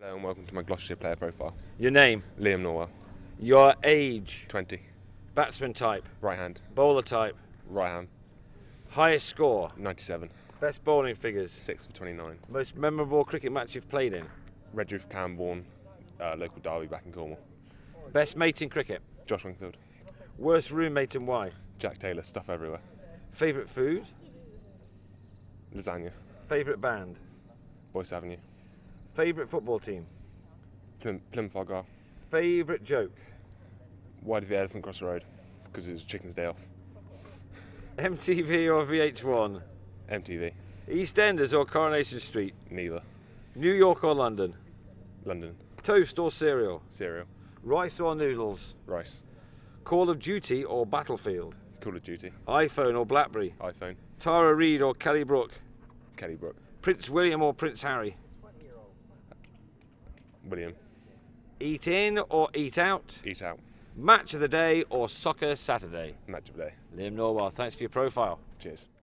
Hello and welcome to my Gloucestershire player profile. Your name, Liam Norwell, your age, 20, batsman type, right hand, bowler type, right hand, highest score, 97, best bowling figures, 6 for 29. most memorable cricket match you've played in, Redruth Camborne, uh, local derby back in Cornwall. best mate in cricket, Josh Wingfield, worst roommate and why, Jack Taylor, stuff everywhere. favourite food, Lasagna, favourite band, Boyce Avenue, favourite football team, Argyle. favourite joke, Why did the elephant cross the road? Because it was Chicken's Day off. MTV or VH1, MTV, EastEnders or Coronation Street, neither. New York or London, London, toast or cereal, cereal, rice or noodles, rice, Call of Duty or Battlefield, Call of Duty, iPhone or Blackberry, iPhone, Tara Reid or Kelly Brook, Kelly Brook, Prince William or Prince Harry, William, eat in or eat out, Eat Out, match of the day or soccer Saturday. Match of the Day. Liam Norwell, thanks for your profile. Cheers.